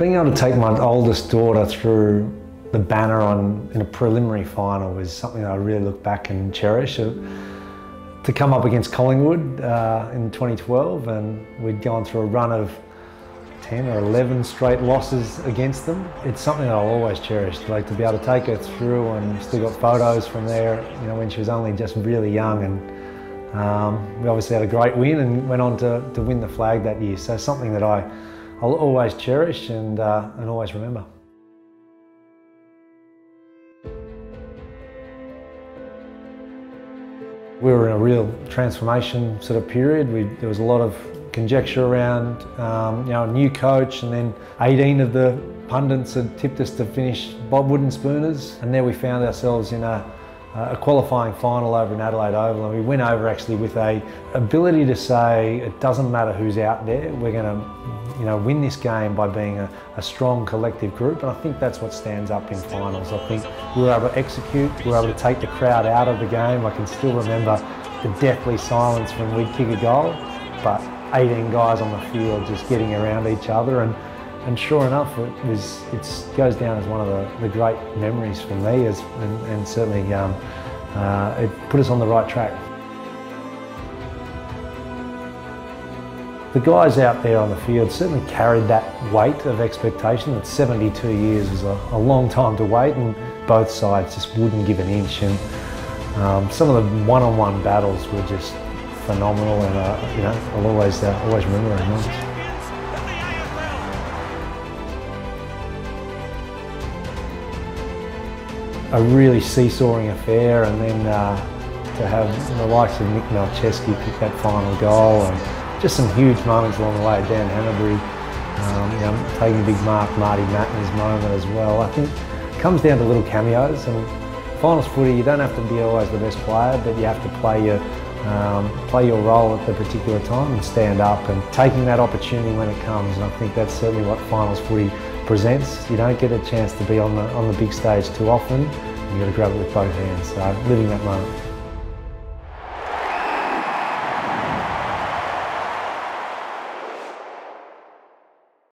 Being able to take my oldest daughter through the banner on in a preliminary final was something I really look back and cherish. Uh, to come up against Collingwood uh, in 2012 and we'd gone through a run of 10 or 11 straight losses against them. It's something that I'll always cherish, like to be able to take her through and still got photos from there, you know, when she was only just really young and um, we obviously had a great win and went on to, to win the flag that year. So something that I I'll always cherish and, uh, and always remember. We were in a real transformation sort of period. We, there was a lot of conjecture around, um, you know, a new coach, and then 18 of the pundits had tipped us to finish Bob Wooden Spooners, and there we found ourselves in a Uh, a qualifying final over in Adelaide Oval and we went over actually with a ability to say it doesn't matter who's out there, we're going to you know, win this game by being a, a, strong collective group and I think that's what stands up in finals. I think we were able to execute, we were able to take the crowd out of the game. I can still remember the deathly silence when we'd kick a goal but 18 guys on the field just getting around each other and and sure enough, it was goes down as one of the, the great memories for me, as, and, and certainly um, uh, it put us on the right track. The guys out there on the field certainly carried that weight of expectation. That 72 years is a, a long time to wait, and both sides just wouldn't give an inch. And um, some of the one-on-one -on -one battles were just phenomenal, and uh, you know I'll always uh, always remember them. A really seesawing affair and then uh, to have the likes of Nick Malceski kick that final goal and just some huge moments along the way. Dan Hannebery, um, you know, taking a big mark, Marty Mattner's moment as well. I think it comes down to little cameos and finals footy, you don't have to be always the best player, but you have to play your um, play your role at the particular time and stand up and taking that opportunity when it comes. And I think that's certainly what finals footy presents. You don't get a chance to be on the, on the big stage too often. You've got to grab it with both hands. So living that moment.